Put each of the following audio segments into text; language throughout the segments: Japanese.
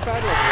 paddle.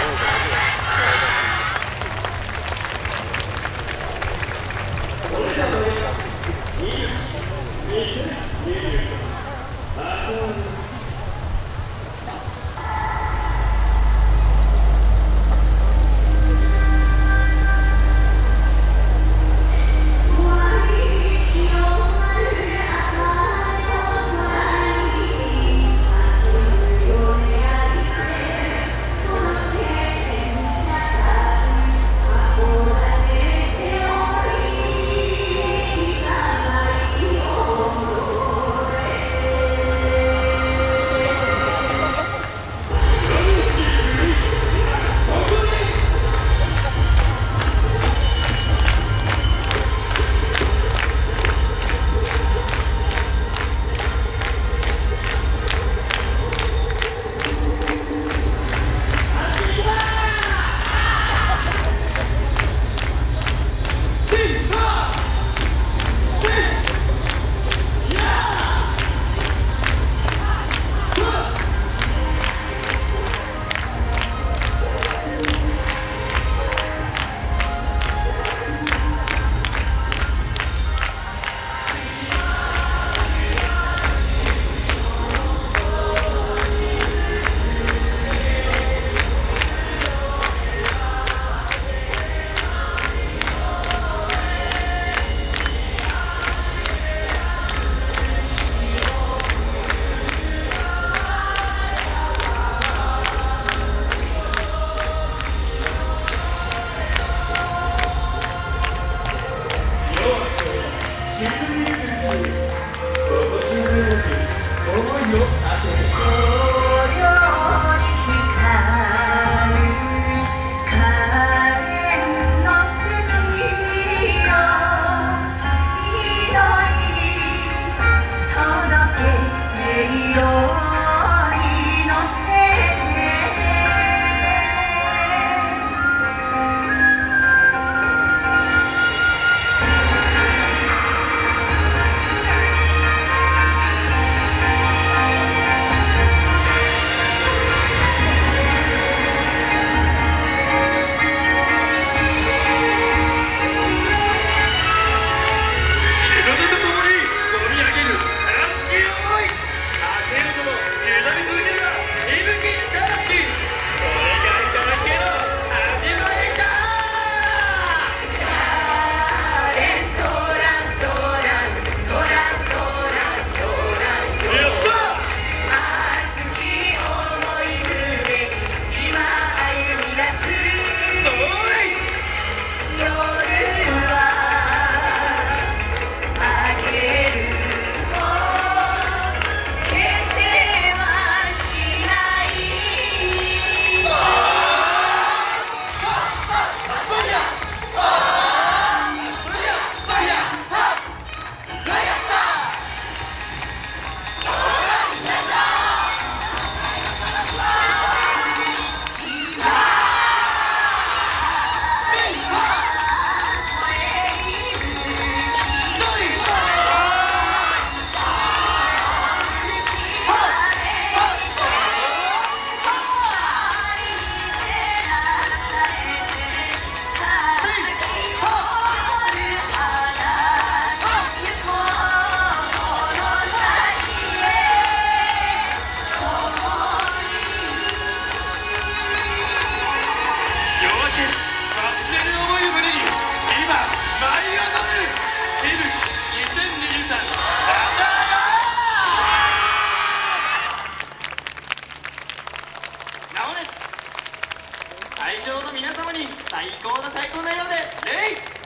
最高の笑顔で礼